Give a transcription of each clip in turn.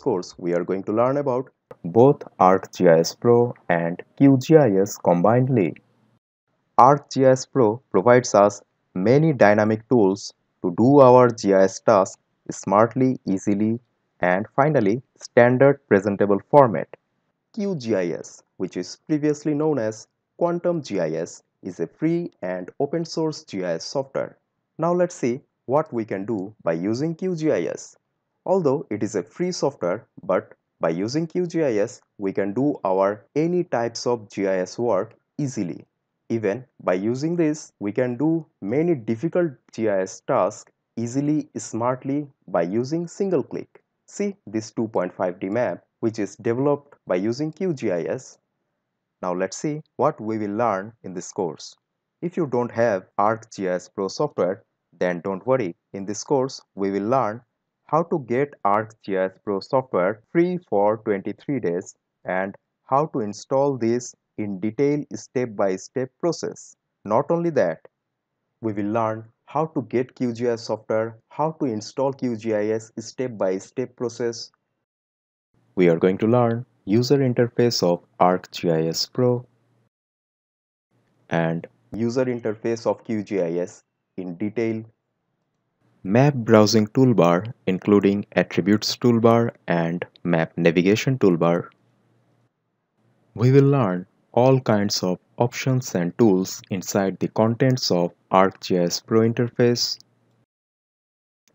course, we are going to learn about both ArcGIS Pro and QGIS combinedly. ArcGIS Pro provides us many dynamic tools to do our GIS tasks smartly, easily, and finally, standard presentable format. QGIS, which is previously known as Quantum GIS, is a free and open source GIS software. Now let's see what we can do by using QGIS. Although it is a free software, but by using QGIS, we can do our any types of GIS work easily. Even by using this, we can do many difficult GIS tasks easily, smartly by using single click. See this 2.5D map which is developed by using QGIS. Now let's see what we will learn in this course. If you don't have ArcGIS Pro software, then don't worry. In this course, we will learn how to get ArcGIS Pro software free for 23 days and how to install this in detail step-by-step -step process. Not only that, we will learn how to get QGIS software, how to install QGIS step-by-step -step process. We are going to learn user interface of ArcGIS Pro and user interface of QGIS in detail Map browsing toolbar including Attributes toolbar and Map navigation toolbar. We will learn all kinds of options and tools inside the contents of ArcGIS Pro interface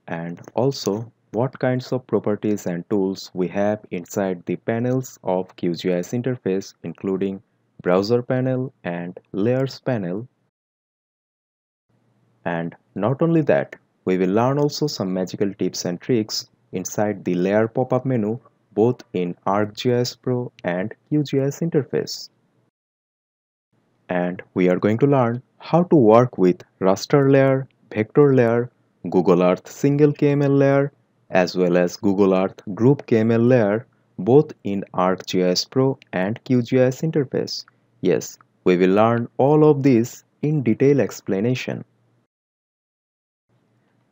and also what kinds of properties and tools we have inside the panels of QGIS interface including browser panel and layers panel and not only that we will learn also some magical tips and tricks inside the layer pop-up menu both in ArcGIS Pro and QGIS interface. And we are going to learn how to work with raster layer, vector layer, Google Earth single KML layer as well as Google Earth group KML layer both in ArcGIS Pro and QGIS interface. Yes, we will learn all of this in detail explanation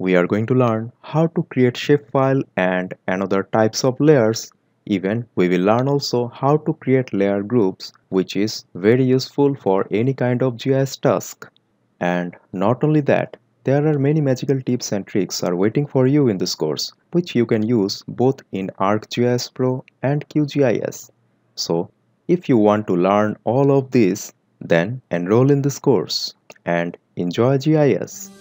we are going to learn how to create shapefile and another types of layers. Even we will learn also how to create layer groups which is very useful for any kind of GIS task. And not only that, there are many magical tips and tricks are waiting for you in this course which you can use both in ArcGIS Pro and QGIS. So if you want to learn all of this then enroll in this course and enjoy GIS.